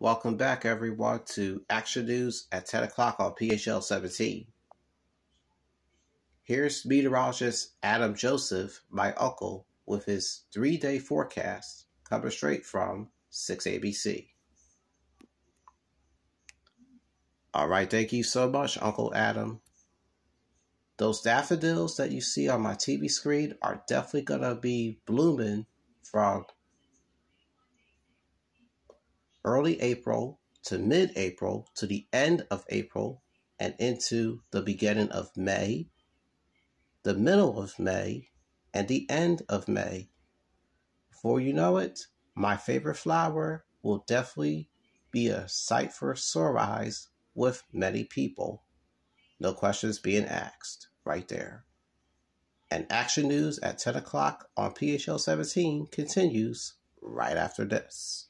Welcome back, everyone, to Action News at 10 o'clock on PHL 17. Here's meteorologist Adam Joseph, my uncle, with his three day forecast coming straight from 6ABC. All right, thank you so much, Uncle Adam. Those daffodils that you see on my TV screen are definitely going to be blooming from early April to mid April to the end of April and into the beginning of May, the middle of May, and the end of May. Before you know it, my favorite flower will definitely be a sight for sore eyes with many people. No questions being asked right there. And Action News at 10 o'clock on PHL 17 continues right after this.